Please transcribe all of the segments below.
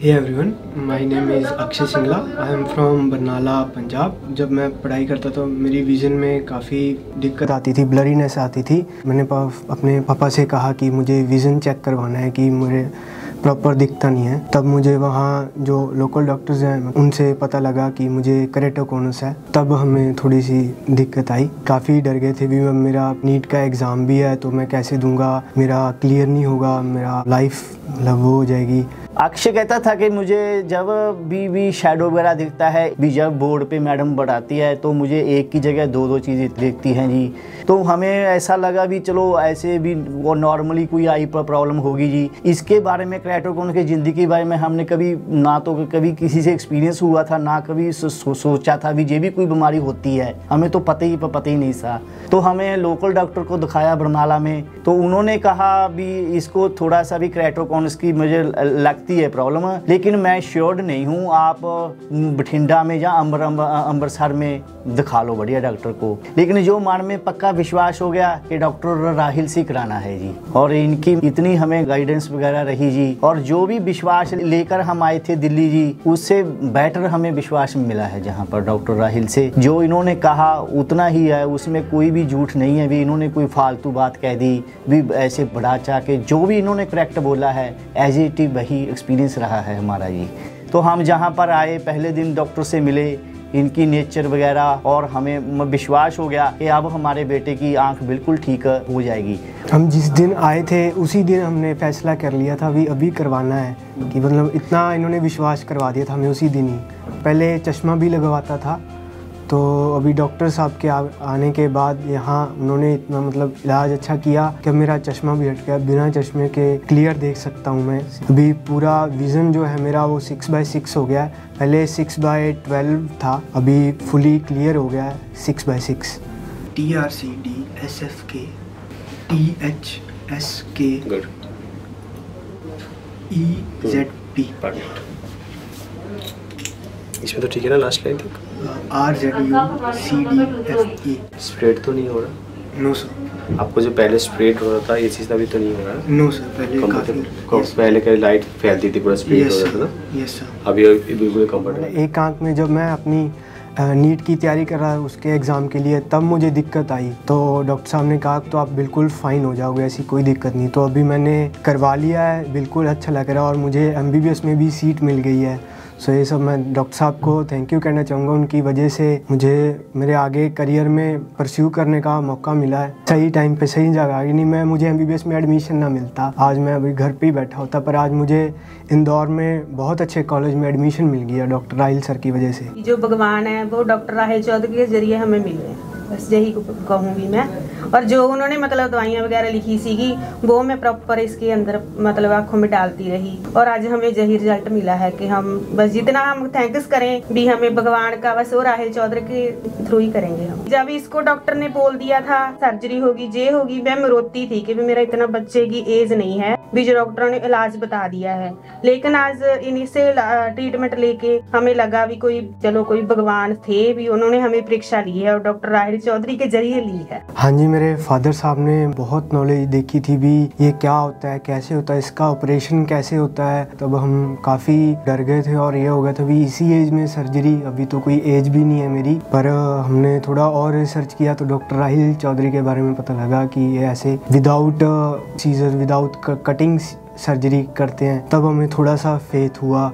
Hey everyone my name is Akshay Singla I am from Barnala Punjab जब मैं पढ़ाई करता तो मेरी विज़न में काफ़ी दिक्कत आती थी ब्लरीनेस आती थी। मैंने अपने पापा से कहा कि मुझे विज़न चेक करवाना है कि मुझे प्रॉपर दिखता नहीं है। तब मुझे वहाँ जो लोकल डॉक्टर्स हैं, उनसे पता लगा कि मुझे करेटोकोनस है। तब हमें थोड़ी सी दिक्कत आई। काफ़ी डर गए थे, भी मेरा नीट का एग्ज़ाम भी है तो मैं कैसे दूँगा? मेरा क्लियर नहीं होगा, मेरा लाइफ मतलब वो हो जाएगी। अक्षय कहता था कि मुझे जब भी भी शेडो वगैरह दिखता है भी जब बोर्ड पे मैडम बढ़ाती है तो मुझे एक की जगह दो दो चीज़ें दिखती हैं जी। तो हमें ऐसा लगा भी चलो ऐसे भी वो नॉर्मली कोई आई पर प्रॉब्लम होगी जी। इसके बारे में क्रैटोकोन की ज़िंदगी के बारे में हमने कभी ना तो कभी किसी से एक्सपीरियंस हुआ था ना कभी सो, सो, सोचा था भी ये भी कोई बीमारी होती है। हमें तो पता ही पता ही नहीं था। तो हमें लोकल डॉक्टर को दिखाया बरनाला में। तो उन्होंने कहा भी इसको थोड़ा सा भी क्रैटोकोनस की मुझे लगती सकती है प्रॉब्लम, लेकिन मैं श्योर्ड नहीं हूँ, आप बठिंडा में या अम्बर अमृतसर में दिखा लो बढ़िया डॉक्टर को। लेकिन जो मन में पक्का विश्वास हो गया कि डॉक्टर राहिल से कराना है जी, और इनकी इतनी हमें गाइडेंस वगैरह रही जी, और जो भी विश्वास लेकर हम आए थे दिल्ली जी, उससे बेटर हमें विश्वास मिला है जहाँ पर डॉक्टर राहिल से। जो इन्होंने कहा, उतना ही है, उसमें कोई भी झूठ नहीं है, भी इन्होंने कोई फालतू बात कह दी, भी ऐसे बढ़ा चाह के जो भी इन्होंने करेक्ट बोला है एज इट वही एक्सपीरियंस रहा है हमारा ये। तो हम जहाँ पर आए, पहले दिन डॉक्टर से मिले, इनकी नेचर वगैरह, और हमें विश्वास हो गया कि अब हमारे बेटे की आँख बिल्कुल ठीक हो जाएगी। हम जिस दिन आए थे, उसी दिन हमने फैसला कर लिया था, अभी अभी करवाना है। कि मतलब इतना इन्होंने विश्वास करवा दिया था हमें उसी दिन ही। पहले चश्मा भी लगवाता था तो अभी डॉक्टर साहब के आ, आने के बाद यहाँ उन्होंने इतना मतलब इलाज अच्छा किया कि मेरा चश्मा भी हट गया। बिना चश्मे के क्लियर देख सकता हूँ मैं। अभी पूरा विज़न जो है मेरा वो सिक्स बाय सिक्स हो गया है। पहले सिक्स बाय ट्वेल्व था अभी फुली क्लियर हो गया है six by six T R C D S F K T H S K E Z P इसमें तो ठीक है ना लास्ट लाइन तक? R Z U C D F E spread तो नहीं हो रहा? नो सर आपको जो पहले स्प्रेड हो रहा था ये चीज़ अभी तो नहीं हो रहा? नो सर पहले काफ़ी. पहले का लाइट फैलती थी पूरा स्प्रेड हो रहा था यस सर अभी बिल्कुल कंफर्टेबल एक आँख में जब मैं अपनी नीट की तैयारी कर रहा है उसके एग्ज़ाम के लिए तब मुझे दिक्कत आई। तो डॉक्टर साहब ने कहा तो आप बिल्कुल फ़ाइन हो जाओगे ऐसी कोई दिक्कत नहीं। तो अभी मैंने करवा लिया है बिल्कुल अच्छा लग रहा है और मुझे एमबीबीएस में भी सीट मिल गई है। सो ये सब मैं डॉक्टर साहब को थैंक यू कहना चाहूँगा। उनकी वजह से मुझे मेरे आगे करियर में परस्यू करने का मौका मिला है। सही टाइम पे सही जगह आ नहीं, मैं, मुझे एमबीबीएस में एडमिशन ना मिलता। आज मैं अभी घर पे ही बैठा होता, पर आज मुझे इंदौर में बहुत अच्छे कॉलेज में एडमिशन मिल गया डॉक्टर राहिल सर की वजह से। जो भगवान है, वो डॉक्टर राहिल चौधरी के ज़रिए हमें मिले बस यही कहूँगी मैं। और जो उन्होंने मतलब दवाइयाँ वगैरह लिखी सीगी, वो मैं प्रॉपर इसके अंदर मतलब आँखों में डालती रही। और आज हमें यही रिज़ल्ट मिला है कि हम बस जितना हम थैंक्स करें, भी हमें भगवान का, बस वो राहिल चौधरी के थ्रू ही करेंगे हम। जब इसको डॉक्टर ने बोल दिया था सर्जरी होगी जे होगी, मैं रोती थी कि मेरा इतना बच्चे की एज नहीं है, भी जो डॉक्टरों ने इलाज बता दिया है। लेकिन आज इनसे ट्रीटमेंट लेके हमें लगा भी कोई, चलो कोई भगवान थे भी, उन्होंने हमें परीक्षा ली है और डॉक्टर राहिल चौधरी के ज़रिए ली है। हाँ जी मेरे फादर साहब ने बहुत नॉलेज देखी थी भी ये क्या होता है, कैसे होता है, इसका ऑपरेशन कैसे होता है। तब हम काफ़ी डर गए थे और ये हो गया था भी इसी एज में सर्जरी अभी तो कोई एज भी नहीं है मेरी, पर हमने थोड़ा और रिसर्च किया तो डॉक्टर राहिल चौधरी के बारे में पता लगा कि ये ऐसे without scissor without cutting surgery करते हैं। तब हमें थोड़ा सा फेथ हुआ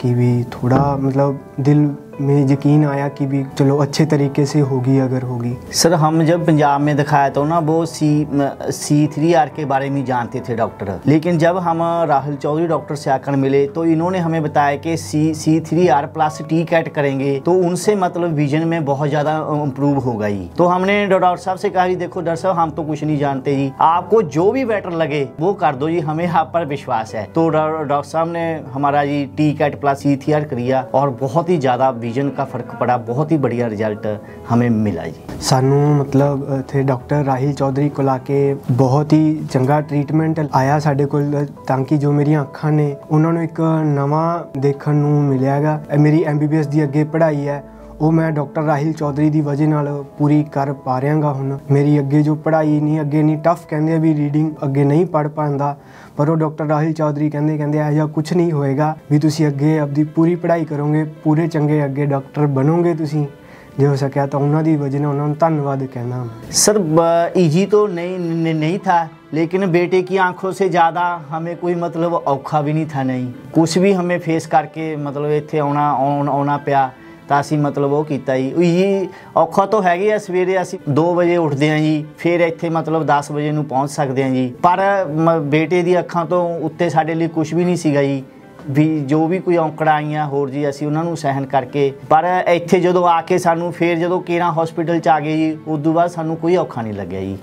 कि भी थोड़ा मतलब दिल में यकीन आया कि भी चलो अच्छे तरीके से होगी, अगर होगी। सर, हम जब पंजाब में दिखाया तो ना वो सी सी थ्री आर के बारे में जानते थे डॉक्टर। लेकिन जब हम राहुल चौधरी, डॉक्टर से आकर मिले तो इन्होंने हमें बताया कि C C three R plus T CAT करेंगे तो उनसे मतलब विजन में बहुत ज़्यादा इम्प्रूव ही तो हमने डॉक्टर साहब से कहा देखो, डॉक्टर साहब, हम तो कुछ नहीं जानते जी। आपको जो भी बेटर लगे, वो कर दो जी, हमें आप पर विश्वास है। तो डॉक्टर साहब ने हमारा G T CAT plus C three R किया और बहुत ही ज़्यादा विजन का फ़र्क पड़ा, बहुत ही बढ़िया रिज़ल्ट हमें मिला जी। सानू मतलब थे डॉक्टर राहिल चौधरी को लाके बहुत ही चंगा ट्रीटमेंट आया साढ़े को ताकि जो मेरी अखा ने उन्होंने एक नवा देखने मिलेगा मेरी एम बी बी एस की अगे पढ़ाई है ਉਹ ਮੈਂ ਡਾਕਟਰ ਰਾਹਿਲ ਚੌਧਰੀ ਦੀ ਵਜ੍ਹਾ ਨਾਲ ਪੂਰੀ ਕਰ ਪਾ ਰਿਹਾਗਾ ਹੁਣ ਮੇਰੀ ਅੱਗੇ ਜੋ ਪੜ੍ਹਾਈ ਨਹੀਂ ਅੱਗੇ ਨਹੀਂ ਟਫ ਕਹਿੰਦੇ ਆ ਵੀ ਰੀਡਿੰਗ ਅੱਗੇ ਨਹੀਂ ਪੜ੍ਹ ਪਾਉਂਦਾ ਪਰ ਉਹ ਡਾਕਟਰ ਰਾਹਿਲ ਚੌਧਰੀ ਕਹਿੰਦੇ ਕਹਿੰਦੇ ਇਹੋ ਜਿਹਾ ਕੁਝ ਨਹੀਂ ਹੋਏਗਾ ਵੀ ਤੁਸੀਂ ਅੱਗੇ ਆਪਦੀ ਪੂਰੀ ਪੜ੍ਹਾਈ ਕਰੋਗੇ ਪੂਰੇ ਚੰਗੇ ਅੱਗੇ ਡਾਕਟਰ ਬਣੋਗੇ ਤੁਸੀਂ ਜੇ ਹੋ ਸਕਿਆ ਤਾਂ ਉਹਨਾਂ ਦੀ ਵਜ੍ਹਾ ਨਾਲ ਉਹਨਾਂ ਨੂੰ ਧੰਨਵਾਦ ਕਹਿਣਾ ਮੈਂ सर इजी तो नहीं नहीं नहीं था लेकिन बेटे की आंखों से ज़्यादा हमें कोई मतलब औखा भी नहीं था नहीं कुछ भी हमें फेस करके मतलब ਇੱਥੇ ਆਉਣਾ ਆਉਣ- ਆਉਣਾ ਪਿਆ ਤਾਂ ਅਸੀਂ ਮਤਲਬ ਉਹ ਕੀਤਾ ਜੀ। ਇਹ ਔਖਾ ਤਾਂ ਹੈਗੀ ਆ ਸਵੇਰੇ ਅਸੀਂ 2 ਵਜੇ ਉੱਠਦੇ ਹਾਂ ਜੀ ਫਿਰ ਇੱਥੇ ਮਤਲਬ 10 ਵਜੇ ਨੂੰ ਪਹੁੰਚ ਸਕਦੇ ਹਾਂ ਜੀ। ਪਰ ਬੇਟੇ ਦੀ ਅੱਖਾਂ ਤੋਂ ਉੱਤੇ ਸਾਡੇ ਲਈ ਕੁਝ ਵੀ ਨਹੀਂ ਸੀਗਾ ਜੀ। ਵੀ ਜੋ ਵੀ ਕੋਈ ਔਂਕੜਾਂ ਆਈਆਂ ਹੋਰ ਜੀ ਅਸੀਂ ਉਹਨਾਂ ਨੂੰ ਸਹਿਨ ਕਰਕੇ ਪਰ ਇੱਥੇ ਜਦੋਂ ਆ ਕੇ ਸਾਨੂੰ ਫਿਰ ਜਦੋਂ ਕੇਰਾ ਹਸਪੀਟਲ ਚ ਆ ਗਏ ਜੀ ਉਸ ਤੋਂ ਬਾਅਦ ਸਾਨੂੰ ਕੋਈ ਔਖਾ ਨਹੀਂ ਲੱਗਿਆ ਜੀ।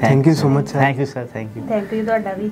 Thank you so much sir thank you sir thank you thank you ਤੁਹਾਡਾ ਵੀ।